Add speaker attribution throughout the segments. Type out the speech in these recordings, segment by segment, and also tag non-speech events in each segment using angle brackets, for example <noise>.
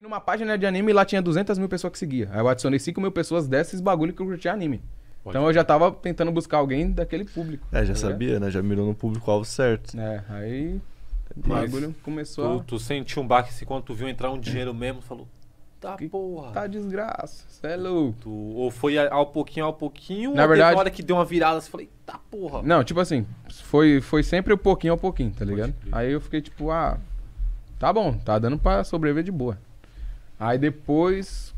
Speaker 1: Numa página de anime lá tinha 200 mil pessoas que seguia. Aí eu adicionei 5 mil pessoas desses bagulho que eu curtia anime.
Speaker 2: Pode
Speaker 1: então eu já tava tentando buscar alguém daquele público.
Speaker 3: É, já
Speaker 1: tá ligado?
Speaker 3: sabia, né? Já mirou no público-alvo certo.
Speaker 1: É, aí o bagulho começou
Speaker 2: Tu, tu sentiu um baque assim, quando tu viu entrar um dinheiro mesmo, falou, tá
Speaker 1: Que
Speaker 2: porra.
Speaker 1: a... Tá desgraça, cê é louco.
Speaker 2: Tu, ou foi a- ao pouquinho, ao pouquinho,
Speaker 1: Na verdade-
Speaker 2: uma hora que deu uma virada, você falei, tá porra.
Speaker 1: Não, tipo assim, foi, foi sempre o pouquinho ao pouquinho, tá ligado? Aí eu fiquei tipo, ah, tá bom, tá dando pra sobreviver de boa. Aí depois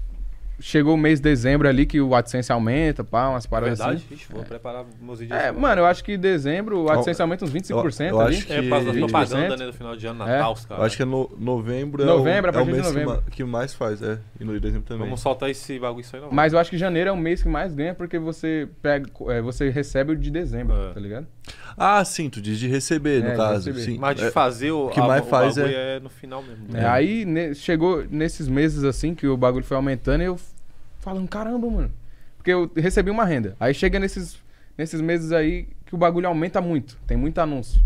Speaker 1: chegou o mês de dezembro ali que o AdSense aumenta, pá, umas
Speaker 2: É
Speaker 1: paradas
Speaker 2: verdade?
Speaker 1: assim.
Speaker 2: Ixi, vou preparar meus vídeos.
Speaker 1: É,
Speaker 2: assim.
Speaker 1: mano, eu acho que em dezembro o AdSense aumenta uns 25%
Speaker 3: eu
Speaker 1: ali.
Speaker 3: acho que-
Speaker 2: É, por causa da
Speaker 1: 20%.
Speaker 2: propaganda, né, do final de ano,
Speaker 1: É.
Speaker 2: Natal, os caras.
Speaker 3: Eu acho que é no, novembro,
Speaker 1: Novembro,
Speaker 3: é o, é o mês que,
Speaker 1: novembro.
Speaker 3: que mais faz, é. E no dezembro também.
Speaker 2: Vamos soltar esse bagulho isso aí, não.
Speaker 1: Mas eu acho que janeiro é o mês que mais ganha porque você pega, é, você recebe o de dezembro,
Speaker 2: É.
Speaker 1: tá ligado?
Speaker 3: Ah, sim, tu diz de receber,
Speaker 1: É,
Speaker 3: no
Speaker 1: de
Speaker 3: caso.
Speaker 1: receber.
Speaker 3: Sim.
Speaker 2: Mas de
Speaker 3: É,
Speaker 2: fazer o,
Speaker 3: o que
Speaker 2: a-
Speaker 3: mais
Speaker 2: o
Speaker 3: faz
Speaker 2: bagulho
Speaker 3: é-
Speaker 2: é... no final mesmo.
Speaker 1: É,
Speaker 2: né?
Speaker 1: aí ne- chegou nesses meses assim que o bagulho foi aumentando e eu falando, caramba, mano. Porque eu recebi uma renda. Aí chega nesses, nesses meses aí que o bagulho aumenta muito. Tem muito anúncio.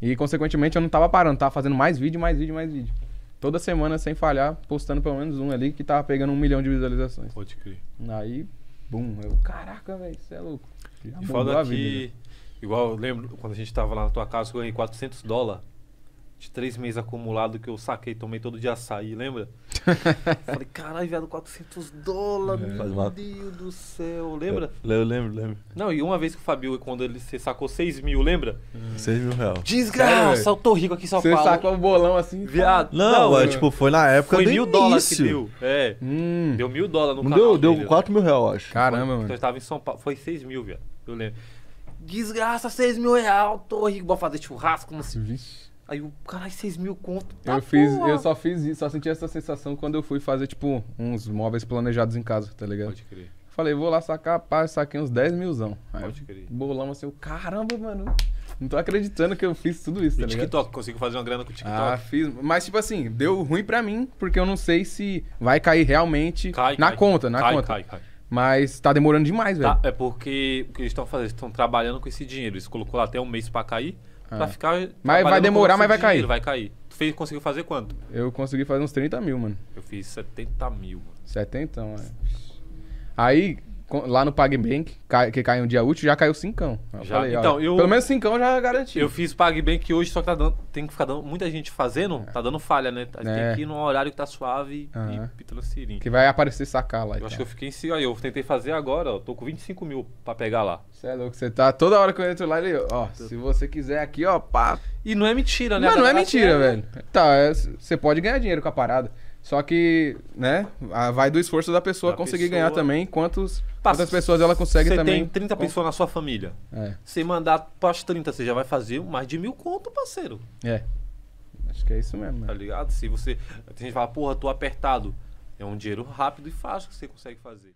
Speaker 1: E consequentemente eu não tava parando, tava fazendo mais vídeo, mais vídeo, mais vídeo. Toda semana, sem falhar, postando pelo menos um ali que tava pegando um milhão de visualizações.
Speaker 2: Pode crer.
Speaker 1: Aí, bum, eu, caraca, velho, você é louco. Já
Speaker 2: E foda
Speaker 1: a vida,
Speaker 2: que, igual eu lembro quando a gente tava lá na tua casa, eu ganhei 400 dólares. De três meses acumulado que eu saquei, tomei todo dia açaí, lembra? <laughs> Falei, caralho, velho, 400 dólares,
Speaker 3: É.
Speaker 2: Meu
Speaker 3: uma-
Speaker 2: Deus do céu, lembra?
Speaker 3: Eu, eu lembro, lembro.
Speaker 2: Não, e uma vez que o Fabio, quando ele você sacou 6 mil, lembra?
Speaker 3: 6 mil reais.
Speaker 2: Desgraça, eu tô rico aqui em São
Speaker 1: Você
Speaker 2: Paulo.
Speaker 1: sacou o bolão assim.
Speaker 2: Viado.
Speaker 3: Não,
Speaker 2: Não,
Speaker 3: é, tipo, foi na época
Speaker 2: Foi
Speaker 3: do
Speaker 2: mil dólares que
Speaker 3: início.
Speaker 2: deu. É,
Speaker 1: Hum,
Speaker 2: deu mil dólares no
Speaker 3: Não
Speaker 2: canal
Speaker 3: deu, deu
Speaker 2: dele.
Speaker 3: 4 mil reais, acho.
Speaker 1: caramba,
Speaker 2: Então eu
Speaker 1: mano.
Speaker 2: estava em São Paulo. Foi 6 mil, viado. Eu lembro. Desgraça, 6 mil reais, tô rico, vou fazer churrasco, não sei.
Speaker 1: Vixe.
Speaker 2: Aí o caralho, 6 mil conto. tá
Speaker 1: Eu fiz,
Speaker 2: porra.
Speaker 1: eu só fiz isso, só senti essa sensação quando eu fui fazer, tipo, uns móveis planejados em casa, tá ligado?
Speaker 2: Pode crer.
Speaker 1: Falei, vou lá sacar, pá, saquei uns 10 milzão. Aí
Speaker 2: Pode crer.
Speaker 1: bolamos assim, eu, caramba, mano. Não tô acreditando que eu fiz tudo isso,
Speaker 2: E
Speaker 1: tá
Speaker 2: o
Speaker 1: ligado?
Speaker 2: TikTok, consigo fazer uma grana com o TikTok.
Speaker 1: Ah, fiz. Mas, tipo assim, deu ruim pra mim, porque eu não sei se vai cair realmente
Speaker 2: cai,
Speaker 1: na
Speaker 2: cai.
Speaker 1: conta, na
Speaker 2: cai,
Speaker 1: conta.
Speaker 2: Cai, cai,
Speaker 1: Mas tá demorando demais, velho.
Speaker 2: Tá, é porque o que eles estão fazendo? Eles estão trabalhando com esse dinheiro. Eles colocou lá até um mês pra cair. Pra
Speaker 1: Ah.
Speaker 2: ficar.
Speaker 1: vai
Speaker 2: trabalhando
Speaker 1: demorar, mas vai
Speaker 2: dinheiro,
Speaker 1: cair.
Speaker 2: Vai cair. Tu fez, conseguiu fazer quanto?
Speaker 1: Eu consegui fazer uns 30 mil, mano.
Speaker 2: Eu fiz 70 mil, mano.
Speaker 1: 70, é. Aí, lá no PagBank, que cai um dia útil, já caiu 5. Eu
Speaker 2: Já?
Speaker 1: falei, ó,
Speaker 2: Então, eu-
Speaker 1: Pelo menos 5 já garantiu.
Speaker 2: Eu fiz PagBank hoje, só que tá dando, tem que ficar dando. Muita gente fazendo, tá dando falha, né? A gente
Speaker 1: É.
Speaker 2: Tem que ir num horário que tá suave
Speaker 1: Aham.
Speaker 2: e, transferir.
Speaker 1: Que vai aparecer sacar lá.
Speaker 2: Eu acho que eu fiquei em cima. Aí eu tentei fazer agora, ó. Tô com 25 mil pra pegar lá.
Speaker 1: Você é louco, você tá toda hora que eu entro lá, ele, ó, se você quiser aqui, ó, pá.
Speaker 2: E não é mentira, né? A
Speaker 1: não é
Speaker 2: galera
Speaker 1: mentira, velho. Tá, é, você pode ganhar dinheiro com a parada. Só que, né, vai do esforço da pessoa
Speaker 2: Da
Speaker 1: conseguir
Speaker 2: pessoa.
Speaker 1: ganhar também, quantos,
Speaker 2: Passa-
Speaker 1: quantas pessoas ela consegue
Speaker 2: Você
Speaker 1: também.
Speaker 2: tem 30
Speaker 1: com-
Speaker 2: pessoas na sua família.
Speaker 1: É,
Speaker 2: Você mandar pras 30, você já vai fazer mais de mil conto, parceiro.
Speaker 1: é. Acho que é isso mesmo,
Speaker 2: Tá
Speaker 1: mano.
Speaker 2: ligado? Se você. Tem gente que fala, porra, tô apertado. É um dinheiro rápido e fácil que você consegue fazer.